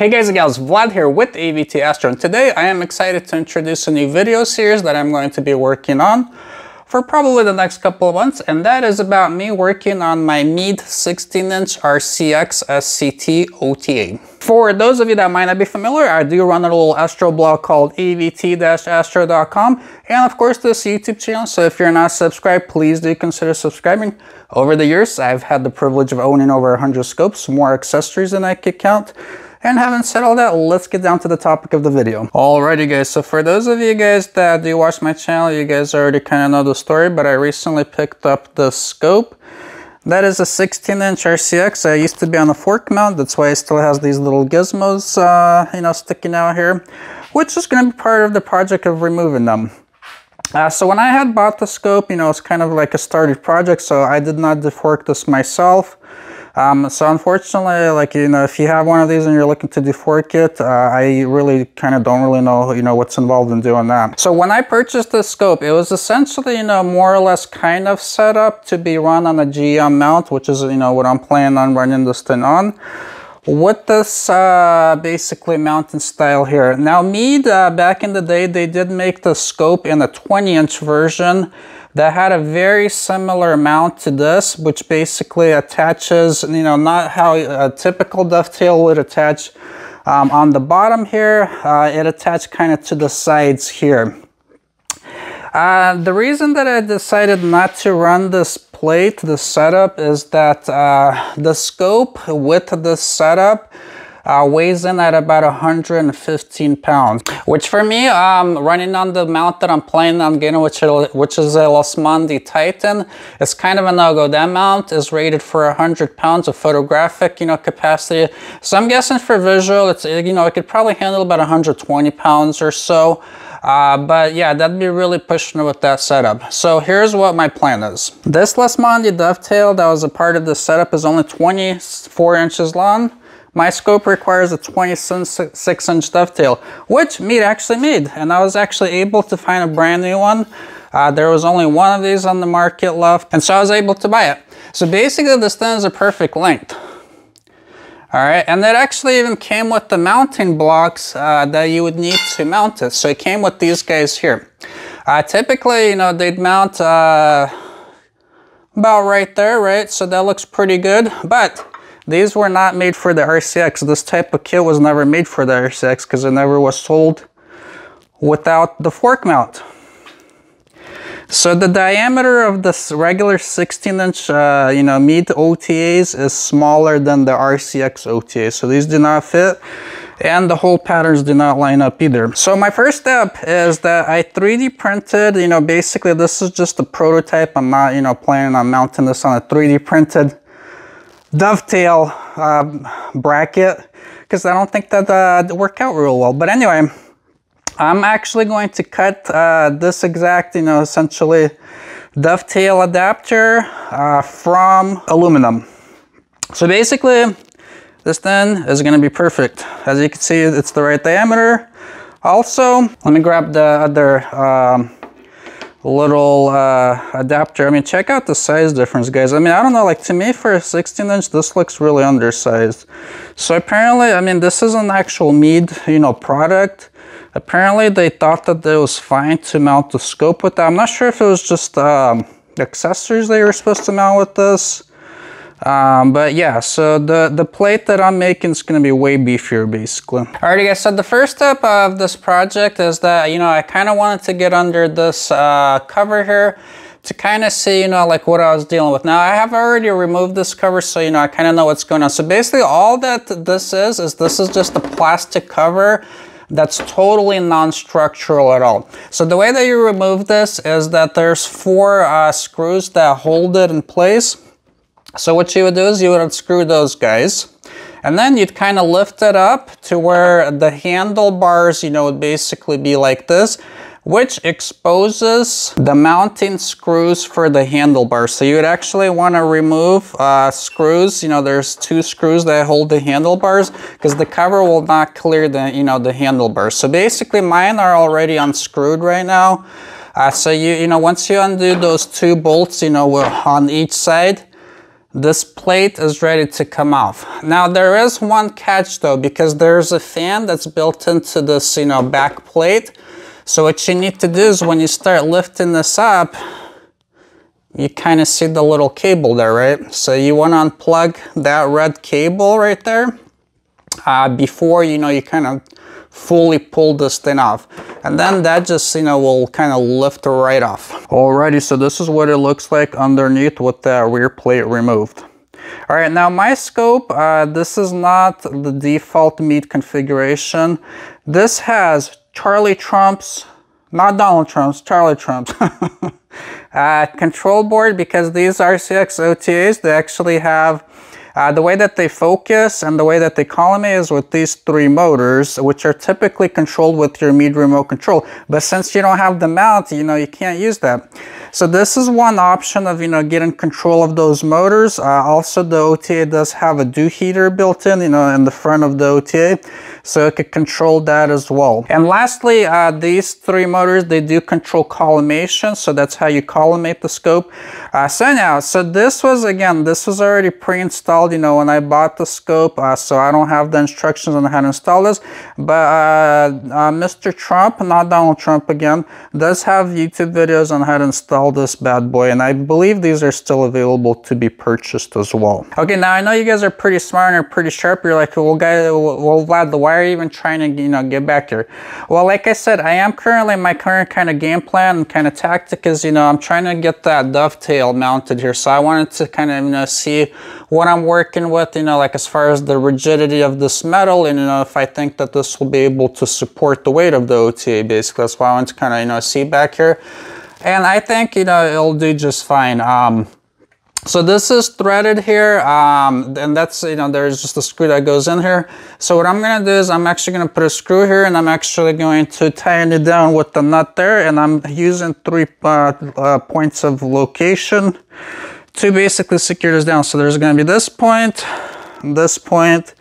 Hey guys and gals, Vlad here with AVT Astro and today I am excited to introduce a new video series that I'm going to be working on for probably the next couple of months and that is about me working on my Meade 16-inch RCX SCT OTA. For those of you that might not be familiar, I do run a little Astro blog called avt-astro.com and of course this YouTube channel, so if you're not subscribed, please do consider subscribing. Over the years, I've had the privilege of owning over 100 scopes, more accessories than I could count. And having said all that, let's get down to the topic of the video. Alrighty guys, so for those of you guys that do watch my channel, you guys already kind of know the story, but I recently picked up the scope. That is a 16 inch RCX. I used to be on a fork mount, that's why it still has these little gizmos, uh, you know, sticking out here, which is gonna be part of the project of removing them. Uh, so when I had bought the scope, you know, it's kind of like a started project, so I did not defork this myself. Um, so unfortunately, like, you know, if you have one of these and you're looking to defork it, uh, I really kind of don't really know, you know, what's involved in doing that. So when I purchased this scope, it was essentially, you know, more or less kind of set up to be run on a GM mount, which is, you know, what I'm planning on running this thing on with this uh, basically mountain style here. Now Meade, uh, back in the day, they did make the scope in a 20 inch version that had a very similar mount to this, which basically attaches, you know, not how a typical dovetail would attach um, on the bottom here, uh, it attached kind of to the sides here. Uh, the reason that I decided not to run this plate, the setup, is that uh, the scope with the setup uh, weighs in at about 115 pounds, which for me, um, running on the mount that I'm planning on getting, which, which is a Losmandy Titan, it's kind of a no-go. That mount is rated for 100 pounds of photographic, you know, capacity. So I'm guessing for visual, it's, you know, it could probably handle about 120 pounds or so. Uh, but yeah, that'd be really pushing it with that setup. So here's what my plan is. This Losmandy dovetail that was a part of the setup is only 24 inches long. My scope requires a 26 inch dovetail, which Meade actually made. And I was actually able to find a brand new one. Uh, there was only one of these on the market left, and so I was able to buy it. So basically this thing is a perfect length. All right, and it actually even came with the mounting blocks uh, that you would need to mount it. So it came with these guys here. Uh, typically, you know, they'd mount uh, about right there, right? So that looks pretty good, but these were not made for the RCX. This type of kit was never made for the RCX because it never was sold without the fork mount. So the diameter of this regular 16 inch, uh, you know, Meade OTAs is smaller than the RCX OTA. So these do not fit and the hole patterns do not line up either. So my first step is that I 3D printed, you know, basically this is just a prototype. I'm not, you know, planning on mounting this on a 3D printed dovetail um, bracket because I don't think that uh, work out real well. But anyway, I'm actually going to cut uh, this exact, you know, essentially dovetail adapter uh, from aluminum. So basically, this then is going to be perfect. As you can see, it's the right diameter. Also, let me grab the other um, little uh, adapter. I mean, check out the size difference, guys. I mean, I don't know, like to me for a 16 inch, this looks really undersized. So apparently, I mean, this is an actual Meade, you know, product. Apparently they thought that it was fine to mount the scope with that. I'm not sure if it was just um, accessories they were supposed to mount with this. Um, but yeah, so the, the plate that I'm making is going to be way beefier basically. Alrighty guys, so the first step of this project is that, you know, I kind of wanted to get under this uh, cover here to kind of see, you know, like what I was dealing with. Now I have already removed this cover, so, you know, I kind of know what's going on. So basically all that this is, is this is just a plastic cover that's totally non-structural at all. So the way that you remove this is that there's four uh, screws that hold it in place. So what you would do is you would unscrew those guys. And then you'd kind of lift it up to where the handlebars, you know, would basically be like this, which exposes the mounting screws for the handlebars. So you would actually want to remove uh, screws. You know, there's two screws that hold the handlebars because the cover will not clear the, you know, the handlebars. So basically mine are already unscrewed right now. Uh, so you, you know, once you undo those two bolts, you know, on each side, this plate is ready to come off. Now there is one catch though, because there's a fan that's built into this, you know, back plate. So what you need to do is when you start lifting this up, you kind of see the little cable there, right? So you want to unplug that red cable right there uh, before, you know, you kind of fully pull this thing off. And then that just, you know, will kind of lift right off. Alrighty, so this is what it looks like underneath with the rear plate removed. All right, now my scope, uh, this is not the default Meade configuration. This has Charlie Trump's, not Donald Trump's, Charlie Trump's. uh, control board because these RCX OTAs, they actually have uh, the way that they focus and the way that they collimate is with these three motors, which are typically controlled with your Meade remote control. But since you don't have the mount, you know, you can't use that. So this is one option of, you know, getting control of those motors. Uh, also, the OTA does have a dew heater built in, you know, in the front of the OTA. So it could control that as well. And lastly, uh, these three motors, they do control collimation. So that's how you collimate the scope. Uh, so now, so this was, again, this was already pre-installed, you know, when I bought the scope. Uh, so I don't have the instructions on how to install this. But uh, uh, Mr. Trump, not Donald Trump again, does have YouTube videos on how to install this bad boy and I believe these are still available to be purchased as well. Okay, now I know you guys are pretty smart and pretty sharp. You're like, well, guys, well, Vlad, why are you even trying to, you know, get back here? Well, like I said, I am currently, my current kind of game plan and kind of tactic is, you know, I'm trying to get that dovetail mounted here. So I wanted to kind of, you know, see what I'm working with, you know, like as far as the rigidity of this metal and, you know, if I think that this will be able to support the weight of the OTA, basically. That's why I want to kind of, you know, see back here. And I think, you know, it'll do just fine. Um, so this is threaded here, um, and that's, you know, there's just a screw that goes in here. So what I'm gonna do is I'm actually gonna put a screw here and I'm actually going to tighten it down with the nut there and I'm using three uh, uh, points of location to basically secure this down. So there's gonna be this point, this point,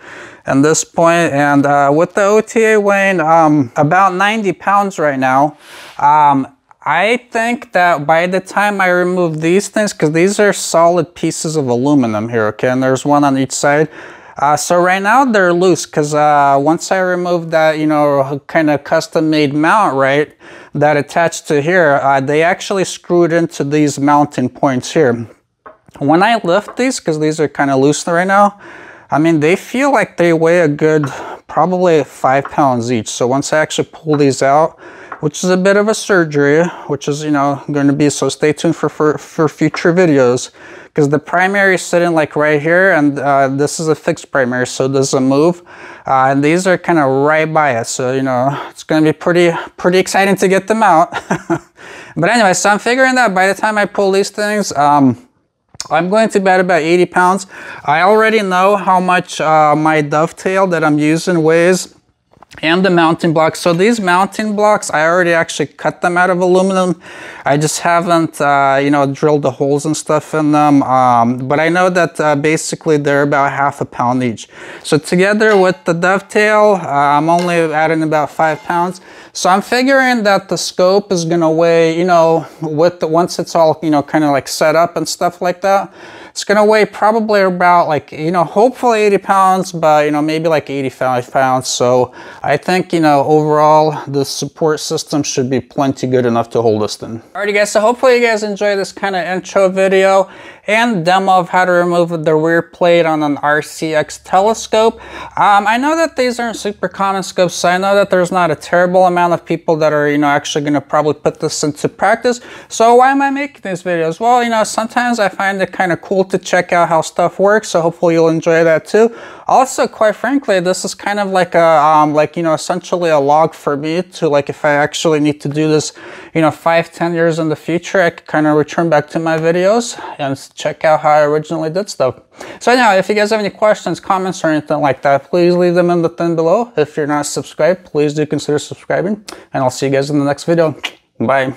and this point, and uh, with the OTA weighing um, about 90 pounds right now, um, I think that by the time I remove these things, because these are solid pieces of aluminum here, okay, and there's one on each side. Uh, so right now they're loose because uh, once I remove that, you know, kind of custom made mount, right, that attached to here, uh, they actually screwed into these mounting points here. When I lift these, because these are kind of loose right now, I mean, they feel like they weigh a good, probably five pounds each. So once I actually pull these out, which is a bit of a surgery, which is, you know, going to be, so stay tuned for, for, for future videos because the primary is sitting like right here and uh, this is a fixed primary, so it doesn't move. Uh, and these are kind of right by it. So, you know, it's going to be pretty, pretty exciting to get them out. but anyway, so I'm figuring that by the time I pull these things, um, I'm going to bet about 80 pounds. I already know how much uh, my dovetail that I'm using weighs and the mounting blocks. So these mounting blocks, I already actually cut them out of aluminum. I just haven't, uh, you know, drilled the holes and stuff in them. Um, but I know that uh, basically they're about half a pound each. So together with the dovetail, uh, I'm only adding about five pounds. So I'm figuring that the scope is gonna weigh, you know, with the, once it's all, you know, kind of like set up and stuff like that, it's gonna weigh probably about like, you know, hopefully 80 pounds, but you know, maybe like 85 pounds. So I think, you know, overall the support system should be plenty good enough to hold this thing. Alrighty guys, so hopefully you guys enjoy this kind of intro video and demo of how to remove the rear plate on an RCX telescope. Um, I know that these aren't super common scopes, so I know that there's not a terrible amount of people that are, you know, actually to probably put this into practice. So why am I making these videos? Well, you know, sometimes I find it kind of cool to check out how stuff works, so hopefully you'll enjoy that too. Also, quite frankly, this is kind of like a, um, like, you know, essentially a log for me to like, if I actually need to do this, you know, five, ten years in the future, I can kind of return back to my videos and check out how I originally did stuff. So anyhow, if you guys have any questions, comments, or anything like that, please leave them in the thing below. If you're not subscribed, please do consider subscribing, and I'll see you guys in the next video. Bye.